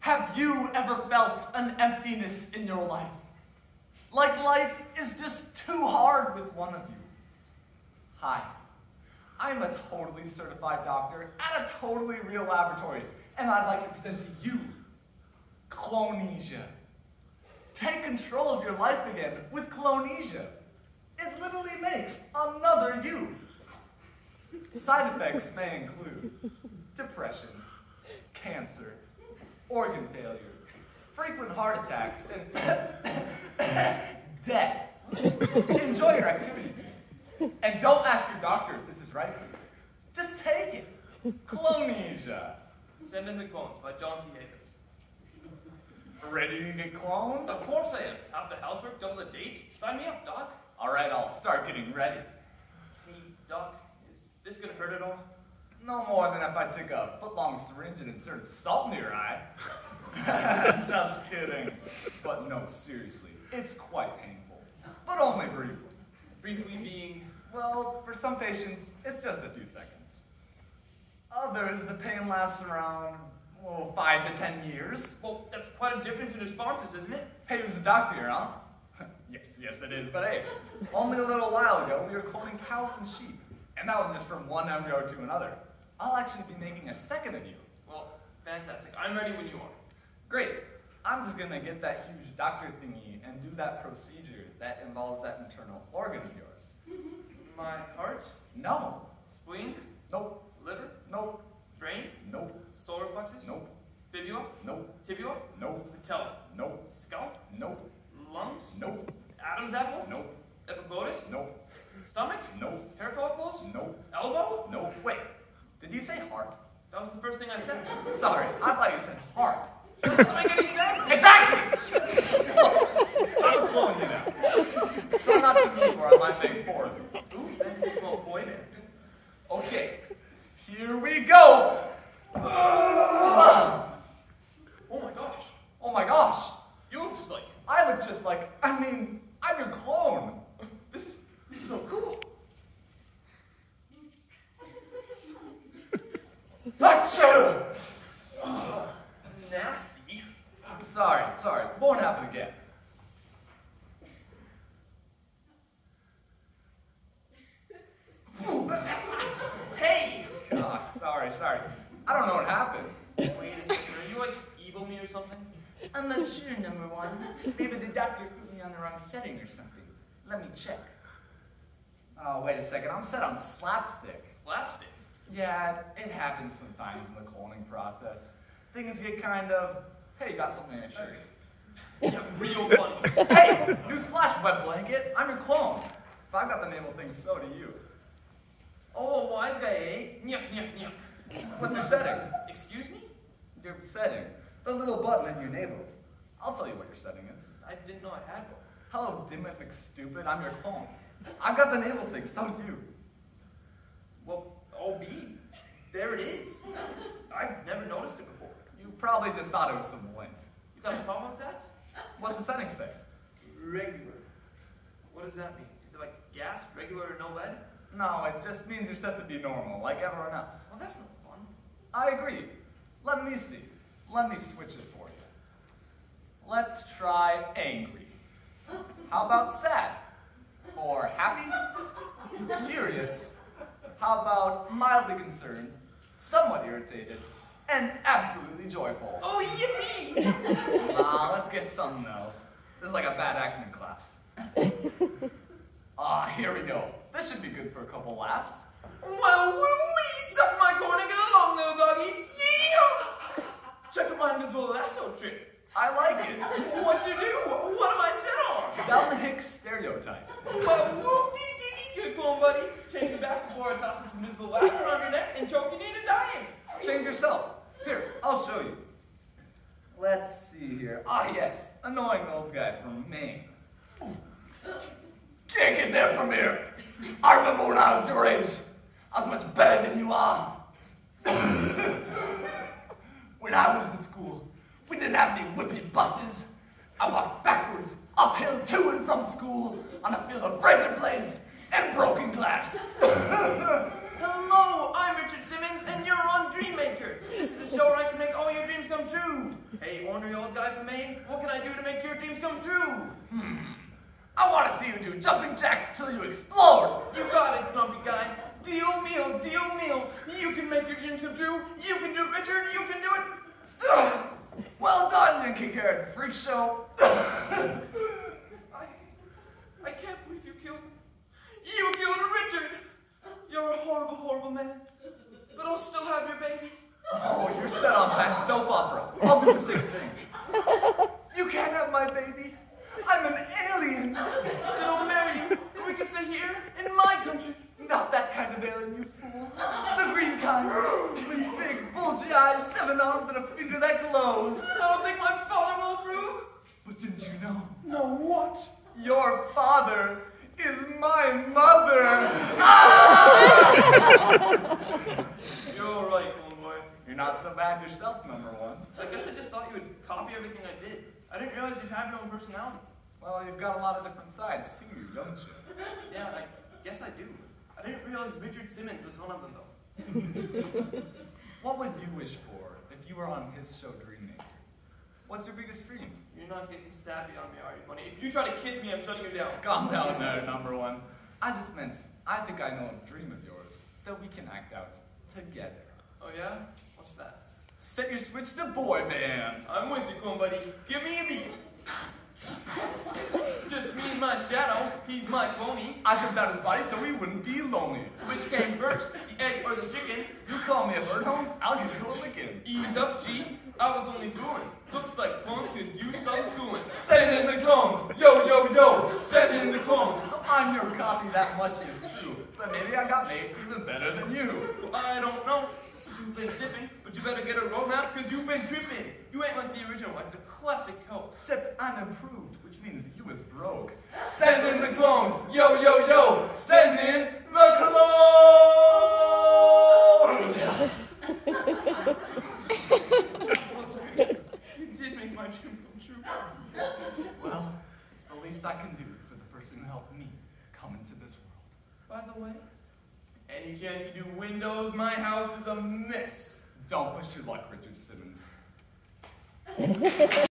Have you ever felt an emptiness in your life? Like life is just too hard with one of you? Hi, I'm a totally certified doctor at a totally real laboratory, and I'd like to present to you Clonesia. Take control of your life again with Clonesia. It literally makes another you. Side effects may include depression, cancer, organ failure, frequent heart attacks, and death. Enjoy your activities. And don't ask your doctor if this is right for you. Just take it. Clonesia. Send in the clones by John C. Havens. Ready to get cloned? Of course I am. Half the housework, double the date. Sign me up, Doc. All right, I'll start getting ready. Hey, Doc, is this gonna hurt at all? No more than if I took a foot-long syringe and inserted salt in your eye. Just kidding. But no, seriously, it's quite painful. But only briefly. Briefly being. Well, for some patients, it's just a few seconds. Others, the pain lasts around, well, five to ten years. Well, that's quite a difference in responses, isn't it? Hey, who's the doctor here, huh? yes, yes it is, but hey, only a little while ago we were cloning cows and sheep. And that was just from one embryo to another. I'll actually be making a second of you. Well, fantastic. I'm ready when you are. Great. I'm just gonna get that huge doctor thingy and do that procedure that involves that internal organ of yours. My heart, No. spleen, Nope. liver, Nope. brain, Nope. solar plexus, Nope. fibula, Nope. tibia, Nope. patella, Nope. scalp, Nope. lungs, Nope. Adam's apple, Nope. epiglottis, Nope. stomach, Nope. hair follicles, Nope. elbow. Nope. Wait. Did you say heart? That was the first thing I said. Sorry, I thought you said heart. Doesn't make any sense. Exactly! I'm a clone you now. Try not to move or I might make four of you. Ooh, that makes a little boy there. Okay, here we go! Oh my gosh, Oh my gosh, you look just like. I look just like, I mean, I'm your clone. This is this is so cool. Achoo! Nasty. Sorry, sorry, won't happen again. Hey! Gosh, sorry, sorry. I don't know what happened. Wait a second, are you like evil me or something? I'm not sure, number one. Maybe the doctor put me on the wrong setting or something. Let me check. Oh, wait a second. I'm set on slapstick. Slapstick. Yeah, it happens sometimes in the cloning process. Things get kind of, hey, you got something in your shirt. Yeah, real funny. hey, newsflash, wet blanket. I'm your clone. If I've got the navel thing, so do you. Oh, a wise guy, eh? Nyuk, nyuk, nyuk. What's your setting? Excuse me? Your setting. The little button in your navel. I'll tell you what your setting is. I didn't know I had one. Hello, Dimwit McStupid. I'm your clone. I've got the navel thing, so do you. Well, oh, OB. There it is. I've never noticed it before. You probably just thought it was some lint. You got a problem with that? What's the setting say? Regular. What does that mean? Is it like gas, regular, or no lead? No, it just means you're set to be normal, like everyone else. Well, that's not fun. I agree. Let me see. Let me switch it for you. Let's try angry. How about sad? Or happy? Serious? How about mildly concerned, somewhat irritated, and absolutely joyful? Oh, yippee! Ah, let's get something else. This is like a bad acting class. Ah, here we go. This should be good for a couple laughs. well, woo-wee! Suck my corn and get along, little doggies! Yeehaw! Check out my invisible lasso trick. I like it. What to do? What am I set on? Down the hick stereotype. Well, whoop-dee-dee-dee, good clone buddy. Change it back before I toss this invisible lasso around your neck and choke you into dying. Change yourself. Here, I'll show you. Let's see here. Ah, yes. Annoying old guy from Maine. Can't get there from here. I remember when I was your age. I was much better than you are. when I was in any whippy buses. I walked backwards, uphill to and from school, on a field of razor blades and broken glass. Hello, I'm Richard Simmons, and you're on Dreammaker. This is the show where I can make all your dreams come true. Hey, ornery old guy from Maine, what can I do to make your dreams come true? Hmm. I want to see you do jumping jacks till you explode. You got it, grumpy guy. Deal meal, deal meal. You can make your dreams come true. You can do it, Richard. You can do it. Well done, Yankee Garrett Freak Show. I, I can't believe you killed You killed Richard. You're a horrible, horrible man. But I'll still have your baby. Oh, you're set on that soap opera. I'll do the same thing. You can't have my baby. I'm an alien. Then I'll marry you. And we can stay here in my country. Not that kind of alien, you fool. The green kind. With big, eyes, seven arms, and a finger that glows. I don't think my father will approve. But didn't you know? No, what? Your father is my mother. ah! You're right, old boy. You're not so bad yourself, number one. I guess I just thought you would copy everything I did. I didn't realize you have your own personality. Well, you've got a lot of different sides to you, don't you? Yeah, I guess I do. I didn't realize Richard Simmons was one of them, though. What would you wish for if you were on his show Dream Maker? What's your biggest dream? You're not getting sappy on me, are you, Bunny? If you try to kiss me, I'm shutting you down. Calm down there, number one. I just meant, I think I know a dream of yours that we can act out together. Oh, yeah? What's that? Set your switch to boy band. I'm with you, Coon Buddy. Give me a beat. Just me and my shadow. He's my pony. I jumped out his body so he wouldn't be lonely. Which came first, the egg or the chicken? You call me a bird, Holmes, I'll give you a licking. Ease up, G. I was only fooling. Looks like clones could use some schooling. Send in the clones, yo, yo, yo, send in the clones. I'm your copy, that much is true. But maybe I got made even better than you. I don't know. You've been sipping, but you better get a roadmap because you've been tripping. You ain't like the original, like the classic Coke. Except I'm improved, which means you is broke. Send in the clones, yo, yo, yo, send in the clones. You did make my dream come true. Well, it's the least I can do for the person who helped me come into this world. By the way, any chance you do windows, my house is a mess. Don't push your luck, Richard Simmons.